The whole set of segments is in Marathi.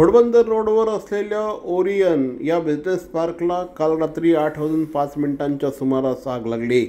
घोडबंदर रोडवर असलेल्या ओरियन या बिझनेस पार्कला काल रात्री आठ वाजून पाच मिनिटांच्या सुमारास आग लागली.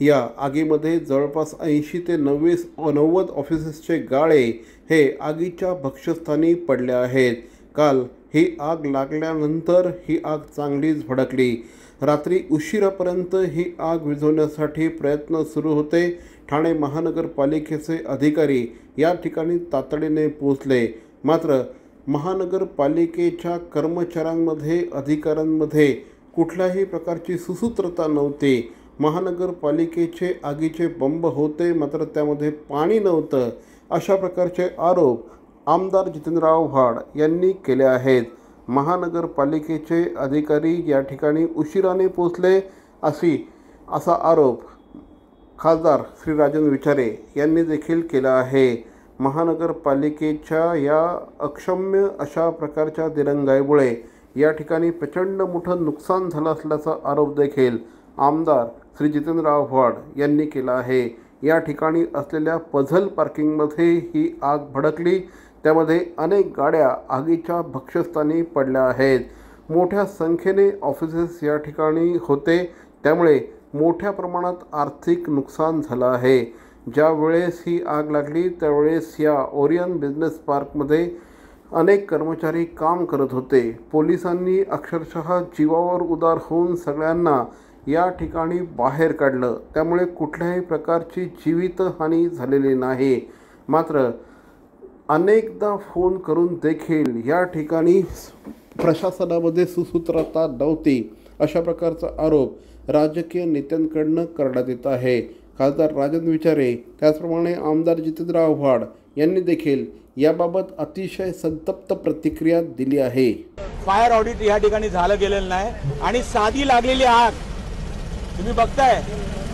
या आगीमध्ये जवळपास ऐंशी ते नव्वीस नव्वद ऑफिसेसचे गाळे हे आगीच्या भक्ष्यस्थानी पडले आहेत. काल ही आग लागल्यानंतर ही आग चांगलीच भडकली. रात्री उशिरापर्यंत ही आग विझवण्यासाठी प्रयत्न सुरू होते. ठाणे महानगरपालिकेचे अधिकारी या ठिकाणी तातडीने पोहोचले. मात्र महानगरपालिकेच्या कर्मचाऱ्यांमध्ये अधिकाऱ्यांमध्ये कुठल्याही प्रकारची सुसूत्रता नव्हती. महानगरपालिकेचे आगीचे बंब होते मात्र त्यामध्ये पाणी नव्हतं. अशा प्रकारचे आरोप आमदार जितेंद्रराव व्हाड यांनी केले आहेत. महानगरपालिकेचे अधिकारी या ठिकाणी उशिराने पोचले अशी असा आरोप खासदार श्री राजन विचारे यांनी देखील केला आहे. महानगरपालिकेच्या या अक्षम्य अशा प्रकारच्या दिरंगाईमुळे या ठिकाणी प्रचंड मोठं नुकसान झालं असल्याचा आरोप देखील आमदार श्री जितेंद्रराव व्हाड यांनी केला आहे. या ठिकाणी असलेल्या पझल पार्किंगमध्ये ही आग भडकली. त्यामध्ये अनेक गाड्या आगीच्या भक्ष्यस्थानी पडल्या आहेत. मोठ्या संख्येने ऑफिसेस या ठिकाणी होते. त्यामुळे मोठ्या प्रमाणात आर्थिक नुकसान झालं आहे. ज्या वेळेस ही आग लागली त्यावेळेस या ओरियन बिझनेस पार्कमध्ये अनेक कर्मचारी काम करत होते. पोलिसांनी अक्षरशः जीवावर उदार होऊन सगळ्यांना या ठिकाणी बाहेर काढलं. त्यामुळे कुठल्याही प्रकारची जीवितहानी झालेली नाही. मात्र अनेकदा फोन करून देखील या ठिकाणी प्रशासनामध्ये सुसूत्रता नव्हती. अशा प्रकारचा आरोप राजकीय नेत्यांकडनं करण्यात येत आहे. खासदार राजन विचारे त्याचप्रमाणे आमदार जितेंद्रराव आव्हाड यांनी देखील याबाबत अतिशय संतप्त प्रतिक्रिया दिली आहे. फायर ऑडिट या ठिकाणी झालं गेलेलं नाही आणि साधी लागलेली आग तुम्ही बघताय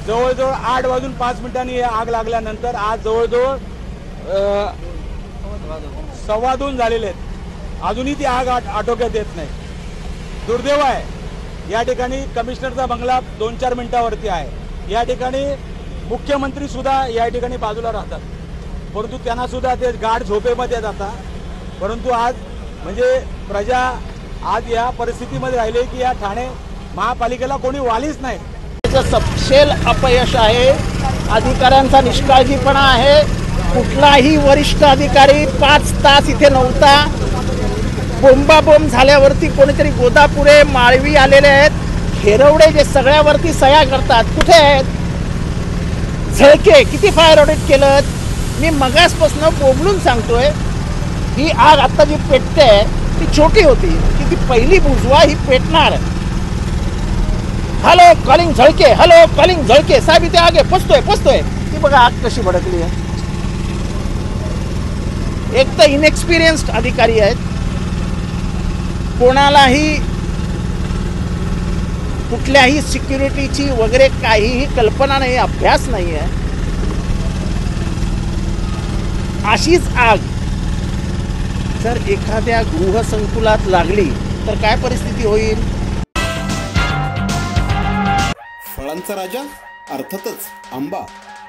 जवळजवळ आठ वाजून पाच मिनिटांनी आग लागल्यानंतर आज जवळजवळ सव्वा दोन झालेले आहेत. अजूनही ती आग आटोक्यात येत नाही. दुर्दैव आहे या ठिकाणी कमिशनरचा बंगला दोन चार मिनिटावरती आहे. या ठिकाणी मुख्यमंत्री सुद्धा या ठिकाणी बाजूला राहतात. परंतु त्यांना सुद्धा ते गाढ झोपेमध्ये जातात परंतु आज म्हणजे प्रजा आज या परिस्थितीमध्ये राहिली की या ठाणे महापालिकेला कोणी वालीच नाही. त्याचं सपशेल अपयश आहे. अधिकाऱ्यांचा निष्काळजीपणा आहे. कुठलाही वरिष्ठ अधिकारी पाच तास इथे नव्हता. बोंबाबोंब झाल्यावरती कोणीतरी गोदापुरे माळवी आलेले आहेत. हेरवडे जे सगळ्यावरती सह्या करतात कुठे आहेत? झळके. किती फायर ऑडिट केलं मी मगासपासून बोबलून सांगतोय ही आग आत्ता जी पेटते ती छोटी होती. की ती पहिली बुजवा ही पेटणार. हॅलो कॉलिंग झळके. हॅलो कॉलिंग झळके. साहेब इथे आगे. पोचतोय पोचतोय. ती बघा आग कशी भडकली आहे. एक तर इनएक्सपिरियन्स्ड अधिकारी आहेत. कोणालाही कुठल्याही सिक्युरिटीची वगैरे काहीही कल्पना नाही अभ्यास नाही आहे. अशीच आग. जर एखाद्या गृहसंकुलात लागली तर काय परिस्थिती होईल? फळांचा राजा अर्थातच आंबा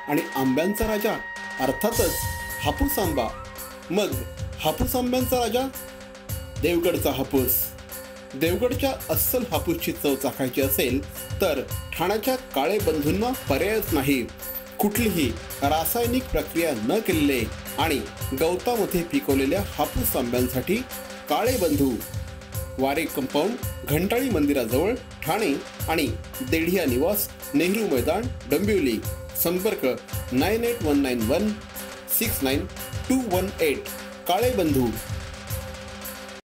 आणि आंब्यांचा राजा अर्थातच हापूस आंबा. मग हापूस आंब्यांचा राजा देवगडचा हापूस. देवगडच्या अस्सल हापूसची चव चाखायची असेल तर ठाण्याच्या काळे बंधूंना पर्यायच नाही. कुठलीही रासायनिक प्रक्रिया न केलेले आणि गवतामध्ये पिकवलेल्या हापूस आंब्यांसाठी काळे बंधू. वारे कंपाऊंड घंटाळी मंदिराजवळ ठाणे आणि देढिया निवास नेहरू मैदान डोंबिवली. संपर्क nine eight one nine one six nine two one eight. Kale Bandhu.